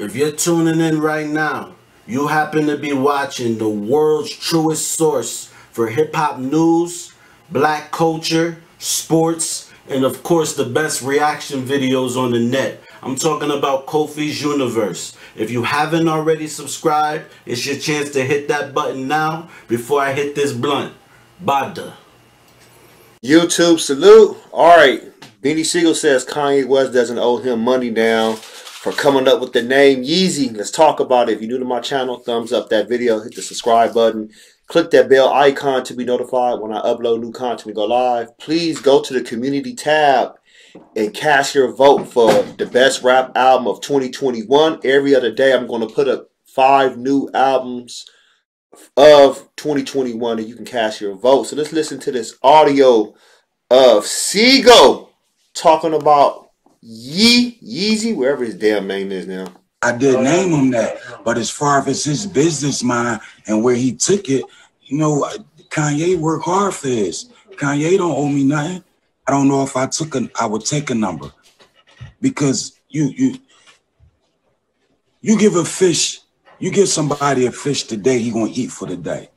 If you're tuning in right now, you happen to be watching the world's truest source for hip hop news, black culture, sports, and of course the best reaction videos on the net. I'm talking about Kofi's Universe. If you haven't already subscribed, it's your chance to hit that button now before I hit this blunt. Bada. YouTube salute. All right. Beanie Sigel says Kanye West doesn't owe him money now for coming up with the name Yeezy. Let's talk about it. If you're new to my channel, thumbs up that video, hit the subscribe button, click that bell icon to be notified when I upload new content we go live. Please go to the community tab and cast your vote for the best rap album of 2021. Every other day, I'm going to put up five new albums of 2021 and you can cast your vote. So let's listen to this audio of Sigel talking about Yee Yeezy, wherever his damn name is now. I did oh, name him that, but as far as his business mind and where he took it, you know, Kanye worked hard for this. Kanye don't owe me nothing. I don't know if I took a, I would take a number because you you you give a fish, you give somebody a fish today, he gonna eat for the day.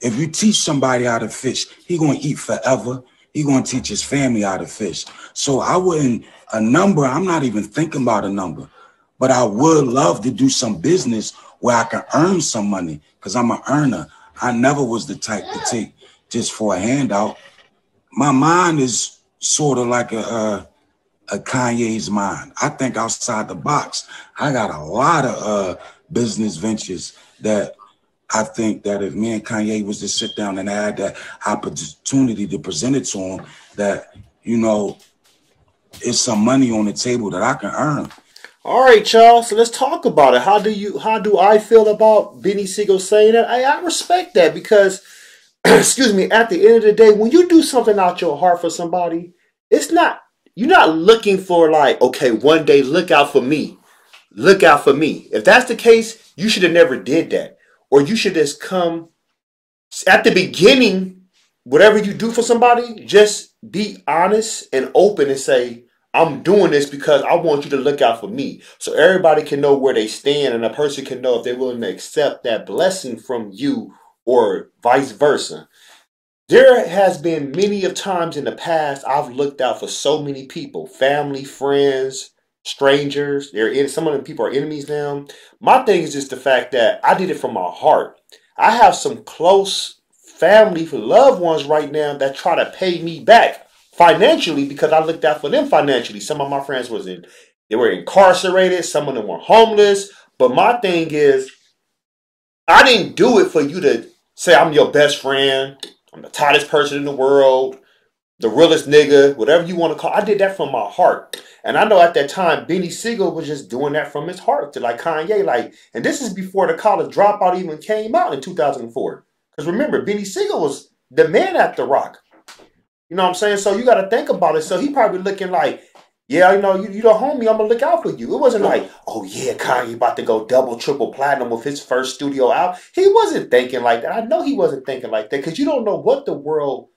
If you teach somebody how to fish, he gonna eat forever. He gonna teach his family how to fish. So I wouldn't a number. I'm not even thinking about a number, but I would love to do some business where I can earn some money because I'm an earner. I never was the type to take just for a handout. My mind is sort of like a, a, a Kanye's mind. I think outside the box. I got a lot of uh, business ventures that I think that if me and Kanye was to sit down and had that opportunity to present it to him, that you know, it's some money on the table that I can earn. All right, y'all. So let's talk about it. How do you? How do I feel about Beanie Sigel saying that? I, I respect that because, excuse me. At the end of the day, when you do something out your heart for somebody, it's not you're not looking for like, okay, one day look out for me, look out for me. If that's the case, you should have never did that, or you should just come at the beginning. Whatever you do for somebody, just be honest and open and say, I'm doing this because I want you to look out for me. So everybody can know where they stand and a person can know if they're willing to accept that blessing from you or vice versa. There has been many of times in the past I've looked out for so many people, family, friends, strangers. They're in some of them people are enemies now. My thing is just the fact that I did it from my heart. I have some close family, for loved ones right now that try to pay me back financially because I looked out for them financially. Some of my friends was in they were incarcerated, some of them were homeless. But my thing is, I didn't do it for you to say I'm your best friend, I'm the tightest person in the world, the realest nigga, whatever you want to call. I did that from my heart. And I know at that time, Beanie Sigel was just doing that from his heart to like Kanye. Like, and this is before the college dropout even came out in 2004. Because remember, Beanie Sigel was the man at the Roc. You know what I'm saying? So you got to think about it. So he probably looking like, yeah, you know, you, you the homie, I'm to look out for you. It wasn't like, oh, yeah, Kanye about to go double, triple platinum with his first studio out. He wasn't thinking like that. I know he wasn't thinking like that because you don't know what the world,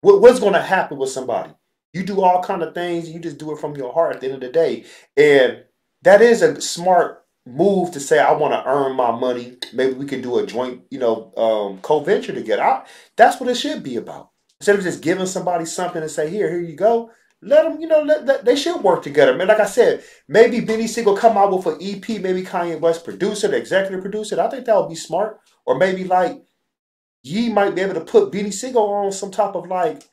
what, what's going to happen with somebody. You do all kind of things. You just do it from your heart at the end of the day. And that is a smart move to say, I want to earn my money. Maybe we can do a joint, you know, um, co-venture together. I, that's what it should be about. Instead of just giving somebody something and say, here, here you go. Let them, you know, let, let, they should work together, man. Like I said, maybe Beanie Sigel come out with an EP, maybe Kanye West produce it, executive produce it. I think that would be smart. Or maybe like Ye might be able to put Beanie Sigel on some type of like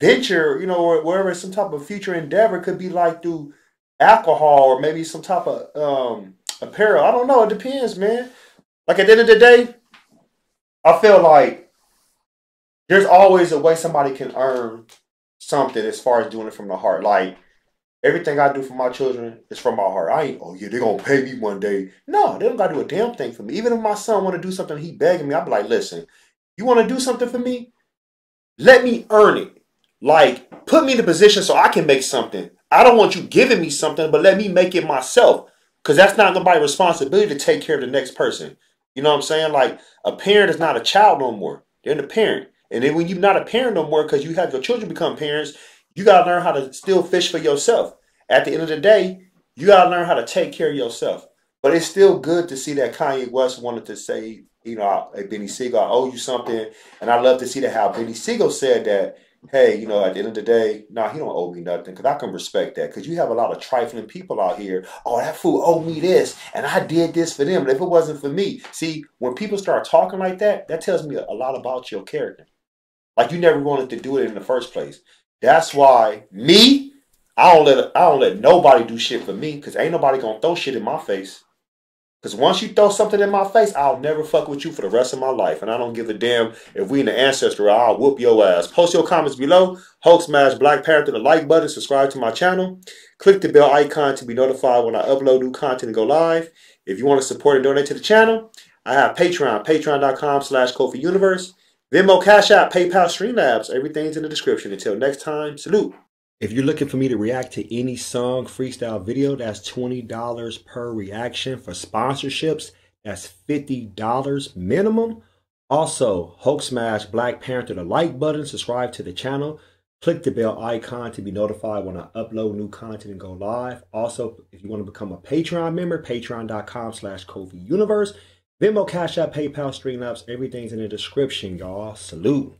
venture, you know, or wherever some type of future endeavor could be like through alcohol or maybe some type of um apparel. I don't know. It depends, man. Like at the end of the day, I feel like there's always a way somebody can earn something as far as doing it from the heart. Like everything I do for my children is from my heart. I ain't, oh yeah, they're gonna pay me one day. No, they don't gotta do a damn thing for me. Even if my son wanna do something, he begging me, I'll be like, listen, you wanna do something for me? Let me earn it. Like, put me in a position so I can make something. I don't want you giving me something, but let me make it myself. Cause that's not nobody's responsibility to take care of the next person. You know what I'm saying? Like a parent is not a child no more. They're the parent. And then when you're not a parent no more because you have your children become parents, you got to learn how to still fish for yourself. At the end of the day, You gotta learn how to take care of yourself. But it's still good to see that Kanye West wanted to say, you know, hey, Beanie Sigel, I owe you something. And I love to see that how Beanie Sigel said that, hey, you know, at the end of the day, nah, he don't owe me nothing. Because I can respect that. Because you have a lot of trifling people out here. Oh, that fool owed me this. And I did this for them. But if it wasn't for me, see, when people start talking like that, that tells me a lot about your character. Like you never wanted to do it in the first place. That's why me, I don't let I don't let nobody do shit for me because ain't nobody gonna throw shit in my face. Because once you throw something in my face, I'll never fuck with you for the rest of my life. And I don't give a damn if we in the ancestor, I'll whoop your ass. Post your comments below. Hulk smash Black Panther the like button. Subscribe to my channel. Click the bell icon to be notified when I upload new content and go live. If you want to support and donate to the channel, I have Patreon, patreon.com slash Kofi Universe. Venmo, Cash App, PayPal, Streamlabs. Everything's in the description. Until next time, salute. If you're looking for me to react to any song freestyle video, that's $20 per reaction. For sponsorships, that's $50 minimum. Also, Hulk Smash Black Panther the like button, subscribe to the channel, click the bell icon to be notified when I upload new content and go live. Also, if you want to become a Patreon member, patreon.com slash Kofi Universe. Venmo, Cash App, PayPal, Streamlabs, everything's in the description, y'all. Salute.